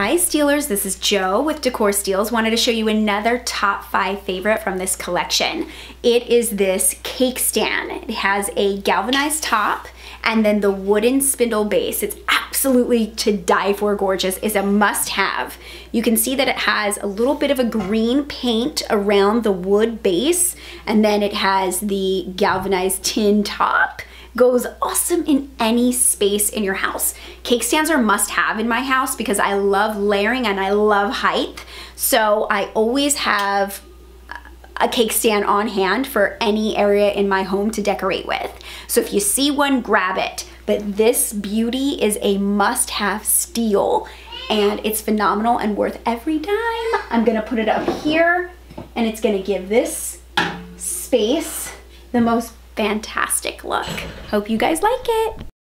Hi Stealers, this is Joe with Decor Steals. Wanted to show you another top five favorite from this collection. It is this cake stand. It has a galvanized top and then the wooden spindle base. It's absolutely to die for gorgeous. It's a must have. You can see that it has a little bit of a green paint around the wood base and then it has the galvanized tin top goes awesome in any space in your house. Cake stands are must have in my house because I love layering and I love height. So I always have a cake stand on hand for any area in my home to decorate with. So if you see one, grab it. But this beauty is a must have steal and it's phenomenal and worth every dime. I'm gonna put it up here and it's gonna give this space the most fantastic look. Hope you guys like it.